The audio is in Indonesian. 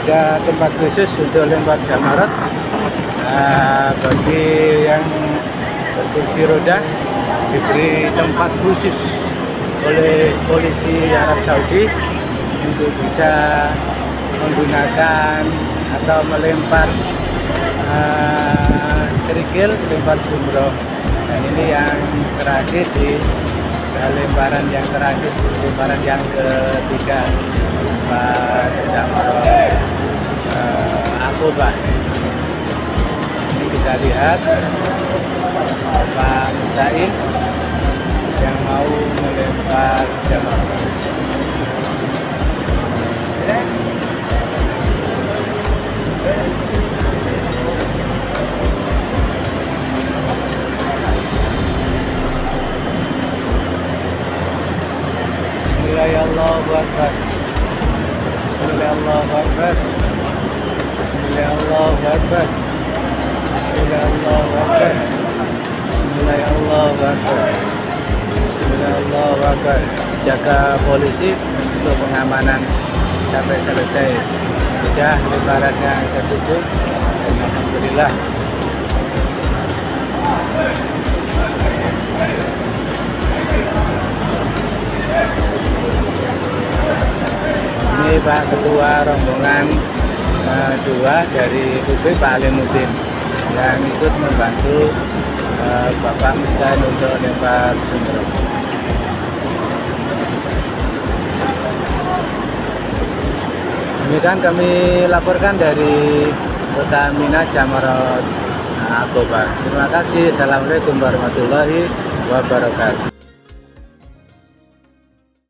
ada tempat khusus untuk lempar jamarot uh, bagi yang berkursi roda diberi tempat khusus oleh polisi Arab Saudi untuk bisa menggunakan atau melempar uh, kerikil lempar jumroh. Dan ini yang terakhir di lemparan yang terakhir lemparan yang ketiga. Pak Akobah ini kita lihat Pak Mustain yang mau melempar Jamroh Bismillah Allahu Jaga polisi untuk pengamanan. Sampai selesai. Sudah lebaran yang ketujuh. Alhamdulillah. Ini Pak Ketua rombongan dua dari UB Pak Alimuddin yang ikut membantu uh, Bapak Mustain untuk lempar jumroh. Demikian kami laporkan dari Kota Mina Jamarot Akoba. Terima kasih. Assalamualaikum warahmatullahi wabarakatuh.